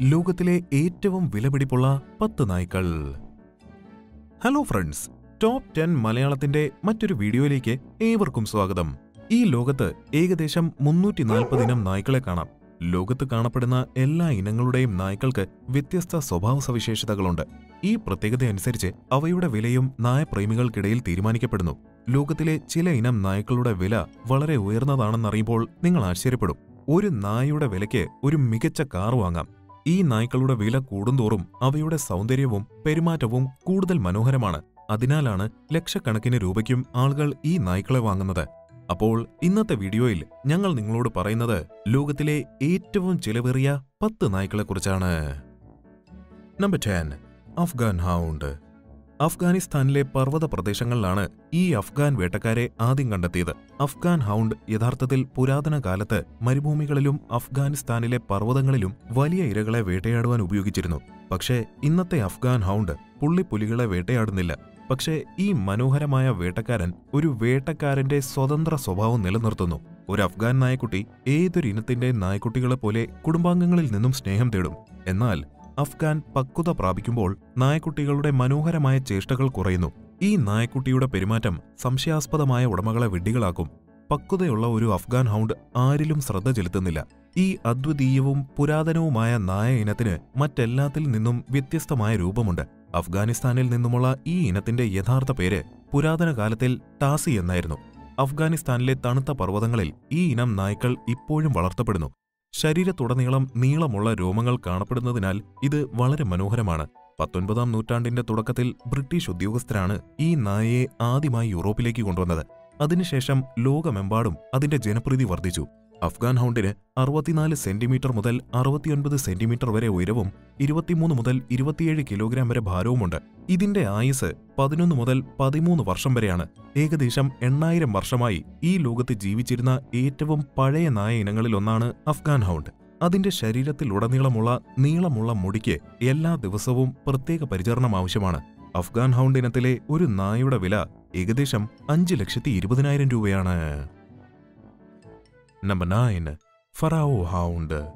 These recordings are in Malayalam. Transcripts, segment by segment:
ലോകത്തിലെ ഏറ്റവും വിലപിടിപ്പുള്ള പത്ത് നായ്ക്കൾ. ഹലോ ഫ്രണ്ട്സ് ടോപ്പ് ടെൻ മലയാളത്തിന്റെ മറ്റൊരു വീഡിയോയിലേക്ക് ഏവർക്കും സ്വാഗതം. ഈ ലോകത്ത് ഏകദേശം മുന്നൂറ്റി നാൽപ്പതിനം നായ്ക്കളെ കാണാം. ലോകത്ത് കാണപ്പെടുന്ന എല്ലാ ഇനങ്ങളുടെയും നായ്ക്കൾക്ക് വ്യത്യസ്ത സ്വഭാവ സവിശേഷതകളുണ്ട്. ഈ പ്രത്യേകതയനുസരിച്ച് അവയുടെ വിലയും നായപ്രേമികൾക്കിടയിൽ തീരുമാനിക്കപ്പെടുന്നു. ലോകത്തിലെ ചില ഇനം നായ്ക്കളുടെ വില വളരെ ഉയർന്നതാണെന്നറിയുമ്പോൾ നിങ്ങൾ ആശ്ചര്യപ്പെടും. ഒരു നായയുടെ വിലയ്ക്ക് ഒരു മികച്ച കാർ വാങ്ങാം. ഈ നായ്ക്കളുടെ വില കൂടുന്തോറും അവയുടെ സൗന്ദര്യവും പെരുമാറ്റവും കൂടുതൽ മനോഹരമാണ്. അതിനാലാണ് ലക്ഷക്കണക്കിന് രൂപയ്ക്കും ആളുകൾ ഈ നായ്ക്കളെ വാങ്ങുന്നത്. അപ്പോൾ ഇന്നത്തെ വീഡിയോയിൽ ഞങ്ങൾ നിങ്ങളോട് പറയുന്നത് ലോകത്തിലെ ഏറ്റവും ചിലവേറിയ പത്ത് നായ്ക്കളെക്കുറിച്ചാണ്. Number ten Afghan hound. അഫ്ഗാനിസ്ഥാനിലെ പർവത പ്രദേശങ്ങളിലാണ് ഈ അഫ്ഗാൻ വേട്ടക്കാരെ ആദ്യം കണ്ടെത്തിയത്. അഫ്ഗാൻ ഹൗണ്ട് യഥാർത്ഥത്തിൽ പുരാതന കാലത്ത് മരുഭൂമികളിലും അഫ്ഗാനിസ്ഥാനിലെ പർവതങ്ങളിലും വലിയ ഇരകളെ വേട്ടയാടുവാൻ ഉപയോഗിച്ചിരുന്നു. പക്ഷേ ഇന്നത്തെ അഫ്ഗാൻ ഹൗണ്ട് പുള്ളിപ്പുലികളെ വേട്ടയാടുന്നില്ല. പക്ഷേ ഈ മനോഹരമായ വേട്ടക്കാരൻ ഒരു വേട്ടക്കാരന്റെ സ്വതന്ത്ര സ്വഭാവം നിലനിർത്തുന്നു. ഒരു അഫ്ഗാൻ നായക്കുട്ടി ഏതൊരു ഇനത്തിന്റെ നായക്കുട്ടികളെ പോലെ കുടുംബാംഗങ്ങളിൽ നിന്നും സ്നേഹം തേടും. എന്നാൽ അഫ്ഗാൻ പക്വത പ്രാപിക്കുമ്പോൾ നായക്കുട്ടികളുടെ മനോഹരമായ ചേഷ്ടകൾ കുറയുന്നു. ഈ നായക്കുട്ടിയുടെ പെരുമാറ്റം സംശയാസ്പദമായ ഉടമകളെ വിഡ്ഢികളാക്കും. പക്വതയുള്ള ഒരു അഫ്ഗാൻ ഹൗണ്ട് ആരിലും ശ്രദ്ധ ചെലുത്തുന്നില്ല. ഈ അദ്വിതീയവും പുരാതനവുമായ നായ ഇനത്തിന് മറ്റെല്ലാത്തിൽ നിന്നും വ്യത്യസ്തമായ രൂപമുണ്ട്. അഫ്ഗാനിസ്ഥാനിൽ നിന്നുമുള്ള ഈ ഇനത്തിന്റെ യഥാർത്ഥ പേര് പുരാതന കാലത്തിൽ ടാസി എന്നായിരുന്നു. അഫ്ഗാനിസ്ഥാനിലെ തണുത്ത പർവതങ്ങളിൽ ഈ ഇനം നായ്ക്കൾ ഇപ്പോഴും വളർത്തപ്പെടുന്നു. ശരീരത്തുടനീളം നീളമുള്ള രോമങ്ങൾ കാണപ്പെടുന്നതിനാൽ ഇത് വളരെ മനോഹരമാണ്. പത്തൊൻപതാം നൂറ്റാണ്ടിന്റെ തുടക്കത്തിൽ ബ്രിട്ടീഷ് ഉദ്യോഗസ്ഥരാണ് ഈ നായയെ ആദ്യമായി യൂറോപ്പിലേക്ക് കൊണ്ടുവന്നത്. അതിനുശേഷം ലോകമെമ്പാടും അതിന്റെ ജനപ്രീതി വർദ്ധിച്ചു. അഫ്ഗാൻ ഹൗണ്ടിന് അറുപത്തിനാല് സെന്റിമീറ്റർ മുതൽ അറുപത്തിയൊൻപത് സെന്റിമീറ്റർ വരെ ഉയരവും ഇരുപത്തിമൂന്ന് മുതൽ ഇരുപത്തിയേഴ് കിലോഗ്രാം വരെ ഭാരവുമുണ്ട്. ഇതിന്റെ ആയുസ് പതിനൊന്ന് മുതൽ പതിമൂന്ന് വർഷം വരെയാണ്. ഏകദേശം എണ്ണായിരം വർഷമായി ഈ ലോകത്ത് ജീവിച്ചിരുന്ന ഏറ്റവും പഴയ നായ ഇനങ്ങളിലൊന്നാണ് അഫ്ഗാൻ ഹൗണ്ട്. അതിന്റെ ശരീരത്തിലുടനീളമുള്ള നീളമുള്ള മുടിക്ക് എല്ലാ ദിവസവും പ്രത്യേക പരിചരണം ആവശ്യമാണ്. അഫ്ഗാൻ ഹൗണ്ട് ഇനത്തിലെ ഒരു നായയുടെ വില ഏകദേശം അഞ്ച് ലക്ഷത്തി ഇരുപതിനായിരം രൂപയാണ്. Number nine pharaoh hound.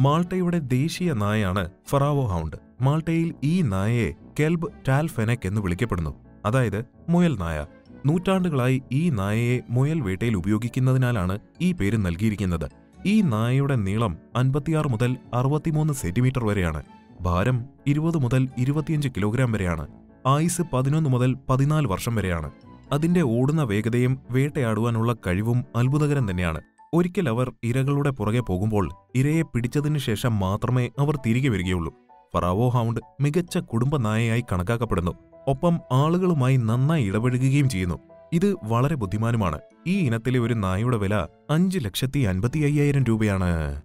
മാൾട്ടയുടെ ദേശീയ നായയാണ് ഫറാവോ ഹൗണ്ട്. മാൾട്ടയിൽ ഈ നായയെ കെൽബ് ടാൽഫെനക് എന്ന് വിളിക്കപ്പെടുന്നു. അതായത് മുയൽ നായ. നൂറ്റാണ്ടുകളായി ഈ നായയെ മുയൽ വേട്ടയിൽ ഉപയോഗിക്കുന്നതിനാലാണ് ഈ പേര് നൽകിയിരിക്കുന്നത്. ഈ നായയുടെ നീളം അൻപത്തിയാറ് മുതൽ അറുപത്തിമൂന്ന് സെന്റിമീറ്റർ വരെയാണ്. ഭാരം ഇരുപത് മുതൽ ഇരുപത്തിയഞ്ച് കിലോഗ്രാം വരെയാണ്. ആയുസ് പതിനൊന്ന് മുതൽ പതിനാല് വർഷം വരെയാണ്. അതിന്റെ ഓടുന്ന വേഗതയും വേട്ടയാടുവാനുള്ള കഴിവും അത്ഭുതകരം തന്നെയാണ്. ഒരിക്കൽ അവർ ഇരകളുടെ പുറകെ പോകുമ്പോൾ ഇരയെ പിടിച്ചതിനു ശേഷം മാത്രമേ അവർ തിരികെ വരികയുള്ളൂ. ഫറാവോ ഹൗണ്ട് മികച്ച കുടുംബനായയായി കണക്കാക്കപ്പെടുന്നു. ഒപ്പം ആളുകളുമായി നന്നായി ഇടപഴകുകയും ചെയ്യുന്നു. ഇത് വളരെ ബുദ്ധിമാനുമാണ്. ഈ ഇനത്തിലെ ഒരു നായയുടെ വില അഞ്ച് ലക്ഷത്തി അൻപത്തി അയ്യായിരം രൂപയാണ്.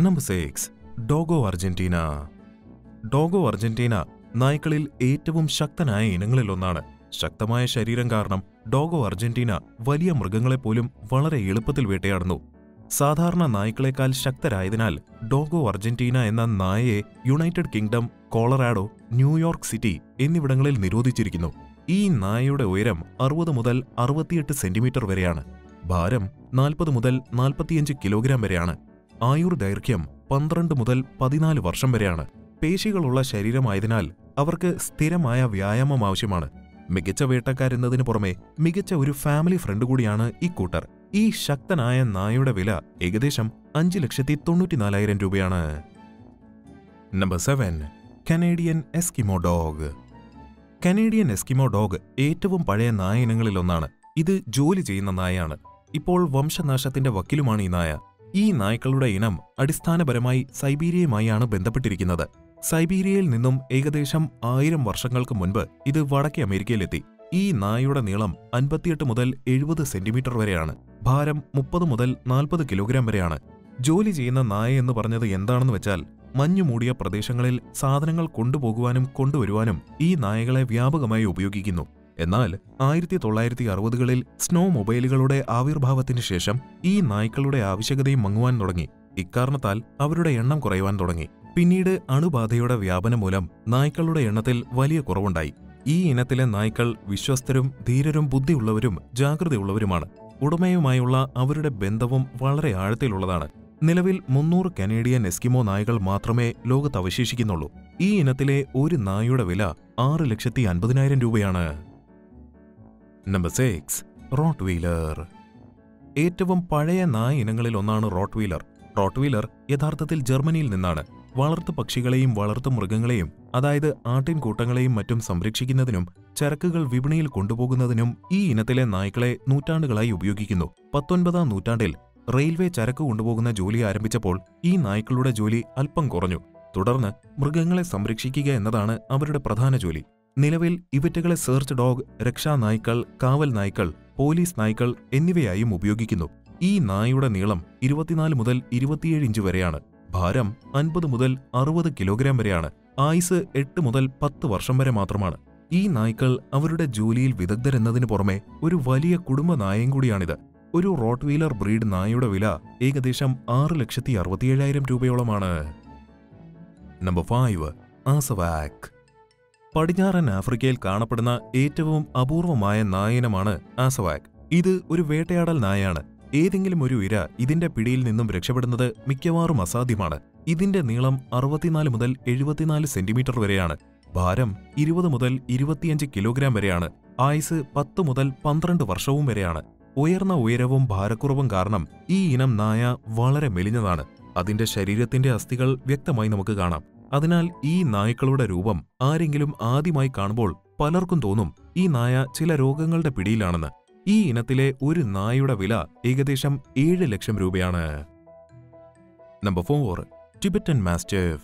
Number six Dogo Argentina. Dogo Argentina നായ്ക്കളിൽ ഏറ്റവും ശക്തനായ ഇനങ്ങളിലൊന്നാണ്. ശക്തമായ ശരീരം കാരണം ഡോഗോ അർജന്റീന വലിയ മൃഗങ്ങളെപ്പോലും വളരെ എളുപ്പത്തിൽ വേട്ടയാടുന്നു. സാധാരണ നായ്ക്കളെക്കാൾ ശക്തരായതിനാൽ ഡോഗോ അർജന്റീന എന്ന നായയെ United Kingdom Colorado New York city എന്നിവിടങ്ങളിൽ നിരോധിച്ചിരിക്കുന്നു. ഈ നായയുടെ ഉയരം അറുപത് മുതൽ അറുപത്തിയെട്ട് സെന്റിമീറ്റർ വരെയാണ്. ഭാരം നാൽപ്പത് മുതൽ നാൽപ്പത്തിയഞ്ച് കിലോഗ്രാം വരെയാണ്. ആയുർ ദൈർഘ്യം പന്ത്രണ്ട് മുതൽ പതിനാല് വർഷം വരെയാണ്. പേശികളുള്ള ശരീരമായതിനാൽ അവർക്ക് സ്ഥിരമായ വ്യായാമം ആവശ്യമാണ്. മികച്ച വേട്ടക്കാരെന്നതിന് പുറമെ മികച്ച ഒരു ഫാമിലി ഫ്രണ്ട് കൂടിയാണ് ഈ കൂട്ടർ. ഈ ശക്തനായ നായയുടെ വില ഏകദേശം അഞ്ച് ലക്ഷത്തി തൊണ്ണൂറ്റിനാലായിരം രൂപയാണ്. Number seven Canadian Eskimo dog Canadian Eskimo dog ഏറ്റവും പഴയ നായ ഇനങ്ങളിലൊന്നാണ് ഇത് ജോലി ചെയ്യുന്ന നായയാണ്. ഇപ്പോൾ വംശനാശത്തിന്റെ വക്കിലുമാണ് ഈ നായ. ഈ നായ്ക്കളുടെ ഇനം അടിസ്ഥാനപരമായി സൈബീരിയയുമായാണ് ബന്ധപ്പെട്ടിരിക്കുന്നത്. സൈബീരിയയിൽ നിന്നും ഏകദേശം ആയിരം വർഷങ്ങൾക്ക് മുൻപ് ഇത് വടക്കേ അമേരിക്കയിലെത്തി. ഈ നായയുടെ നീളം അൻപത്തിയെട്ട് മുതൽ എഴുപത് സെന്റിമീറ്റർ വരെയാണ്. ഭാരം മുപ്പത് മുതൽ നാൽപ്പത് കിലോഗ്രാം വരെയാണ്. ജോലി ചെയ്യുന്ന നായ എന്ന് പറഞ്ഞത് എന്താണെന്ന് വെച്ചാൽ മഞ്ഞു മൂടിയ പ്രദേശങ്ങളിൽ സാധനങ്ങൾ കൊണ്ടുപോകുവാനും കൊണ്ടുവരുവാനും ഈ നായകളെ വ്യാപകമായി ഉപയോഗിക്കുന്നു. എന്നാൽ ആയിരത്തി തൊള്ളായിരത്തി അറുപതുകളിൽ സ്നോ മൊബൈലുകളുടെ ആവിർഭാവത്തിന് ശേഷം ഈ നായ്ക്കളുടെ ആവശ്യകതയും മങ്ങുവാൻ തുടങ്ങി. ഇക്കാരണത്താൽ അവരുടെ എണ്ണം കുറയുവാൻ തുടങ്ങി. പിന്നീട് അണുബാധയുടെ വ്യാപനം മൂലം നായ്ക്കളുടെ എണ്ണത്തിൽ വലിയ കുറവുണ്ടായി. ഈ ഇനത്തിലെ നായ്ക്കൾ വിശ്വസ്തരും ധീരരും ബുദ്ധിയുള്ളവരും ജാഗ്രതയുള്ളവരുമാണ്. ഉടമയുമായുള്ള അവരുടെ ബന്ധവും വളരെ ആഴത്തിലുള്ളതാണ്. നിലവിൽ മുന്നൂറ് കനേഡിയൻ എസ്കിമോ നായകൾ മാത്രമേ ലോകത്ത് അവശേഷിക്കുന്നുള്ളൂ ഈ ഇനത്തിലെ ഒരു നായയുടെ വില ആറ് ലക്ഷത്തി അൻപതിനായിരം രൂപയാണ്. നമ്പർ സിക്സ് റോട്ട് വീലർ ഏറ്റവും പഴയ നായ ഇനങ്ങളിൽ ഒന്നാണ് റോട്ട് വീലർ റോട്ട് വീലർ യഥാർത്ഥത്തിൽ ജർമ്മനിയിൽ നിന്നാണ്. വളർത്തു പക്ഷികളെയും വളർത്തു മൃഗങ്ങളെയും അതായത് ആട്ടിൻകൂട്ടങ്ങളെയും മറ്റും സംരക്ഷിക്കുന്നതിനും ചരക്കുകൾ വിപണിയിൽ കൊണ്ടുപോകുന്നതിനും ഈ ഇനത്തിലെ നായ്ക്കളെ നൂറ്റാണ്ടുകളായി ഉപയോഗിക്കുന്നു. പത്തൊൻപതാം നൂറ്റാണ്ടിൽ റെയിൽവേ ചരക്ക് കൊണ്ടുപോകുന്ന ജോലി ആരംഭിച്ചപ്പോൾ ഈ നായ്ക്കളുടെ ജോലി അല്പം കുറഞ്ഞു. തുടർന്ന് മൃഗങ്ങളെ സംരക്ഷിക്കുക എന്നതാണ് അവരുടെ പ്രധാന ജോലി. നിലവിൽ ഇവറ്റകളെ സെർച്ച് ഡോഗ് രക്ഷാ നായ്ക്കൾ കാവൽ നായ്ക്കൾ പോലീസ് നായ്ക്കൾ എന്നിവയായും ഉപയോഗിക്കുന്നു. ഈ നായയുടെ നീളം ഇരുപത്തിനാല് മുതൽ ഇരുപത്തിയേഴ് ഇഞ്ച് വരെയാണ്. ഭാരം അൻപത് മുതൽ അറുപത് കിലോഗ്രാം വരെയാണ്. ആയുസ് എട്ട് മുതൽ പത്ത് വർഷം വരെ മാത്രമാണ്. ഈ നായ്ക്കൾ അവരുടെ ജോലിയിൽ വിദഗ്ധരെന്നതിന് പുറമെ ഒരു വലിയ കുടുംബ നായയും കൂടിയാണിത്. ഒരു റോട്ട് വീലർ ബ്രീഡ് നായയുടെ വില ഏകദേശം ആറ് ലക്ഷത്തി അറുപത്തിയേഴായിരം രൂപയോളമാണ്. Number five Azawakh. പടിഞ്ഞാറൻ ആഫ്രിക്കയിൽ കാണപ്പെടുന്ന ഏറ്റവും അപൂർവമായ നായനമാണ് ആസവാക്. ഇത് ഒരു വേട്ടയാടൽ നായയാണ്. ഏതെങ്കിലും ഒരു ഇര ഇതിന്റെ പിടിയിൽ നിന്നും രക്ഷപ്പെടുന്നത് മിക്കവാറും അസാധ്യമാണ്. ഇതിന്റെ നീളം അറുപത്തിനാല് മുതൽ എഴുപത്തിനാല് സെന്റിമീറ്റർ വരെയാണ്. ഭാരം ഇരുപത് മുതൽ ഇരുപത്തിയഞ്ച് കിലോഗ്രാം വരെയാണ്. ആയുസ് പത്ത് മുതൽ പന്ത്രണ്ട് വർഷവും വരെയാണ്. ഉയർന്ന ഉയരവും ഭാരക്കുറവും കാരണം ഈ ഇനം നായ വളരെ മെലിഞ്ഞതാണ്. അതിന്റെ ശരീരത്തിന്റെ അസ്ഥികൾ വ്യക്തമായി നമുക്ക് കാണാം. അതിനാൽ ഈ നായ്ക്കളുടെ രൂപം ആരെങ്കിലും ആദ്യമായി കാണുമ്പോൾ പലർക്കും തോന്നും ഈ നായ ചില രോഗങ്ങളുടെ പിടിയിലാണെന്ന്. ഈ ഇനത്തിലെ ഒരു നായയുടെ വില ഏകദേശം ഏഴ് ലക്ഷം രൂപയാണ്. നമ്പർ ഫോർ ടിബറ്റൻ മാസ്റ്റിഫ്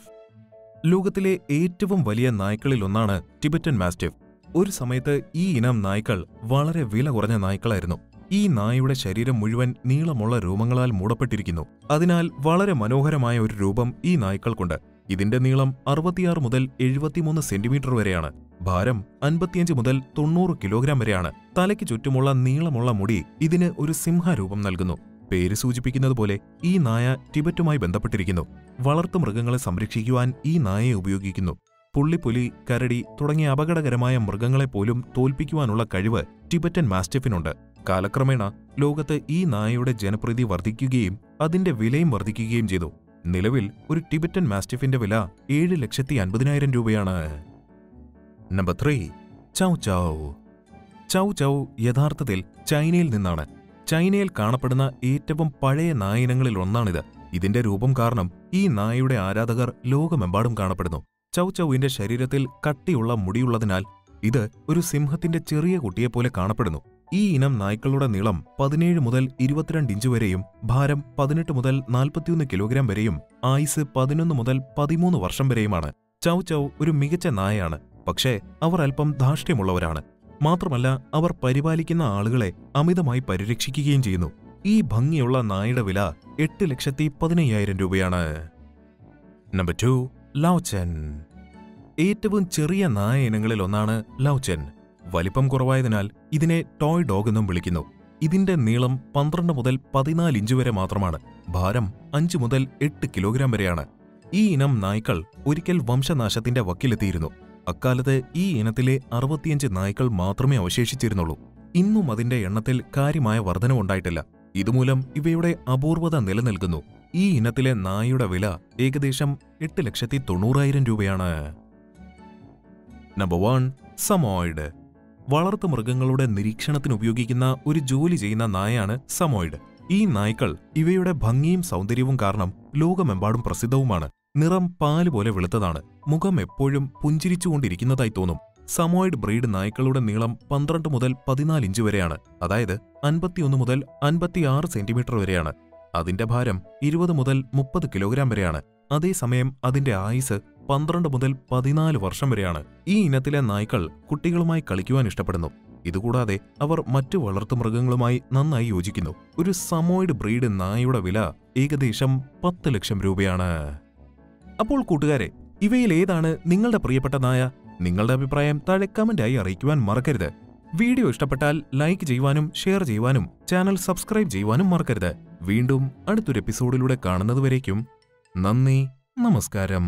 ലോകത്തിലെ ഏറ്റവും വലിയ നായ്ക്കളിലൊന്നാണ് ടിബറ്റൻ മാസ്റ്റിഫ് ഒരു സമയത്ത് ഈ ഇനം നായ്ക്കൾ വളരെ വില കുറഞ്ഞ നായ്ക്കളായിരുന്നു. ഈ നായയുടെ ശരീരം മുഴുവൻ നീളമുള്ള രൂപങ്ങളാൽ മൂടപ്പെട്ടിരിക്കുന്നു. അതിനാൽ വളരെ മനോഹരമായ ഒരു രൂപം ഈ നായ്ക്കൾക്കുണ്ട്. ഇതിന്റെ നീളം അറുപത്തിയാറ് മുതൽ എഴുപത്തിമൂന്ന് സെന്റിമീറ്റർ വരെയാണ്. ഭാരം അൻപത്തിയഞ്ച് മുതൽ തൊണ്ണൂറ് കിലോഗ്രാം വരെയാണ്. തലയ്ക്ക് ചുറ്റുമുള്ള നീളമുള്ള മുടി ഇതിന് ഒരു സിംഹരൂപം നൽകുന്നു. പേര് സൂചിപ്പിക്കുന്നത് പോലെ ഈ നായ ടിബറ്റുമായി ബന്ധപ്പെട്ടിരിക്കുന്നു. വളർത്തു മൃഗങ്ങളെ സംരക്ഷിക്കുവാൻ ഈ നായയെ ഉപയോഗിക്കുന്നു. പുള്ളിപ്പുലി കരടി തുടങ്ങിയ അപകടകരമായ മൃഗങ്ങളെപ്പോലും തോൽപ്പിക്കുവാനുള്ള കഴിവ് ടിബറ്റൻ മാസ്റ്റിഫിനുണ്ട്. കാലക്രമേണ ലോകത്ത് ഈ നായയുടെ ജനപ്രീതി വർദ്ധിക്കുകയും അതിന്റെ വിലയും വർദ്ധിക്കുകയും ചെയ്തു. നിലവിൽ ഒരു ടിബറ്റൻ മാസ്റ്റിഫിന്റെ വില ഏഴ് ലക്ഷത്തി അൻപതിനായിരം രൂപയാണ്. Number three ചൗ ചൗ. ചൗ ചൗ യഥാർത്ഥത്തിൽ ചൈനയിൽ നിന്നാണ്. ചൈനയിൽ കാണപ്പെടുന്ന ഏറ്റവും പഴയ നായിനങ്ങളിൽ ഒന്നാണിത്. ഇതിന്റെ രൂപം കാരണം ഈ നായയുടെ ആരാധകർ ലോകമെമ്പാടും കാണപ്പെടുന്നു. ചൗ ചൗവിന്റെ ശരീരത്തിൽ കട്ടിയുള്ള മുടിയുള്ളതിനാൽ ഇത് ഒരു സിംഹത്തിന്റെ ചെറിയ കുട്ടിയെപ്പോലെ കാണപ്പെടുന്നു. ഈ ഇനം നായ്ക്കളുടെ നീളം പതിനേഴ് മുതൽ ഇരുപത്തിരണ്ട് ഇഞ്ച് വരെയും ഭാരം പതിനെട്ട് മുതൽ നാൽപ്പത്തിയൊന്ന് കിലോഗ്രാം വരെയും ആയുസ് പതിനൊന്ന് മുതൽ പതിമൂന്ന് വർഷം വരെയുമാണ്. ചൗ ചൗ ഒരു മികച്ച നായയാണ്. പക്ഷേ അവർ അല്പം ധാർഷ്ട്യമുള്ളവരാണ്. മാത്രമല്ല അവർ പരിപാലിക്കുന്ന ആളുകളെ അമിതമായി പരിരക്ഷിക്കുകയും ചെയ്യുന്നു. ഈ ഭംഗിയുള്ള നായയുടെ വില എട്ട് ലക്ഷത്തി പതിനയ്യായിരം രൂപയാണ്. നമ്പർ ടു ലൗച്ചൻ ഏറ്റവും ചെറിയ നായ ഇനങ്ങളിൽ ഒന്നാണ് ലൗച്ചൻ വലിപ്പം കുറവായതിനാൽ ഇതിനെ ടോയ് ഡോഗ് എന്നും വിളിക്കുന്നു. ഇതിന്റെ നീളം പന്ത്രണ്ട് മുതൽ പതിനാല് ഇഞ്ച് വരെ മാത്രമാണ്. ഭാരം അഞ്ച് മുതൽ എട്ട് കിലോഗ്രാം വരെയാണ്. ഈ ഇനം നായ്ക്കൾ ഒരിക്കൽ വംശനാശത്തിന്റെ വക്കിലെത്തിയിരുന്നു. അക്കാലത്ത് ഈ ഇനത്തിലെ അറുപത്തിയഞ്ച് നായ്ക്കൾ മാത്രമേ അവശേഷിച്ചിരുന്നുള്ളൂ. ഇന്നും അതിന്റെ എണ്ണത്തിൽ കാര്യമായ വർധനവുണ്ടായിട്ടില്ല ഇതുമൂലം ഇവയുടെ അപൂർവത നിലനിൽക്കുന്നു. ഈ ഇനത്തിലെ നായയുടെ വില ഏകദേശം എട്ട് ലക്ഷത്തി തൊണ്ണൂറായിരം രൂപയാണ്. നമ്പർ വൺ സമോയിഡ് വളർത്തു മൃഗങ്ങളുടെ നിരീക്ഷണത്തിന് ഉപയോഗിക്കുന്ന ഒരു ജോലി ചെയ്യുന്ന നായയാണ് സമോയിഡ്. ഈ നായ്ക്കൾ ഇവയുടെ ഭംഗിയും സൗന്ദര്യവും കാരണം ലോകമെമ്പാടും പ്രസിദ്ധവുമാണ്. നിറം പാൽ പോലെ വെളുത്തതാണ്. മുഖം എപ്പോഴും പുഞ്ചിരിച്ചുകൊണ്ടിരിക്കുന്നതായി തോന്നും. സമോയിഡ് ബ്രീഡ് നായ്ക്കളുടെ നീളം പന്ത്രണ്ട് മുതൽ പതിനാല് ഇഞ്ച് വരെയാണ്. അതായത് അൻപത്തിയൊന്ന് മുതൽ അൻപത്തിയാറ് സെന്റിമീറ്റർ വരെയാണ്. അതിന്റെ ഭാരം ഇരുപത് മുതൽ മുപ്പത് കിലോഗ്രാം വരെയാണ്. അതേസമയം അതിന്റെ ആയുസ് പന്ത്രണ്ട് മുതൽ പതിനാല് വർഷം വരെയാണ് ഈ ഇനത്തിലെ നായ്ക്കൾ കുട്ടികളുമായി കളിക്കുവാൻ ഇഷ്ടപ്പെടുന്നു. ഇതുകൂടാതെ അവർ മറ്റു വളർത്തുമൃഗങ്ങളുമായി നന്നായി യോജിക്കുന്നു. ഒരു സമോയിഡ് ബ്രീഡ് നായയുടെ വില ഏകദേശം പത്ത് ലക്ഷം രൂപയാണ്. അപ്പോൾ കൂട്ടുകാരെ ഇവയിൽ ഏതാണ് നിങ്ങളുടെ പ്രിയപ്പെട്ട നായ? നിങ്ങളുടെ അഭിപ്രായം താഴെ കമന്റായി അറിയിക്കുവാൻ മറക്കരുത്. വീഡിയോ ഇഷ്ടപ്പെട്ടാൽ ലൈക്ക് ചെയ്യുവാനും ഷെയർ ചെയ്യുവാനും ചാനൽ സബ്സ്ക്രൈബ് ചെയ്യുവാനും മറക്കരുത്. വീണ്ടും അടുത്തൊരു എപ്പിസോഡിലൂടെ കാണുന്നതുവരേക്കും നന്ദി നമസ്കാരം.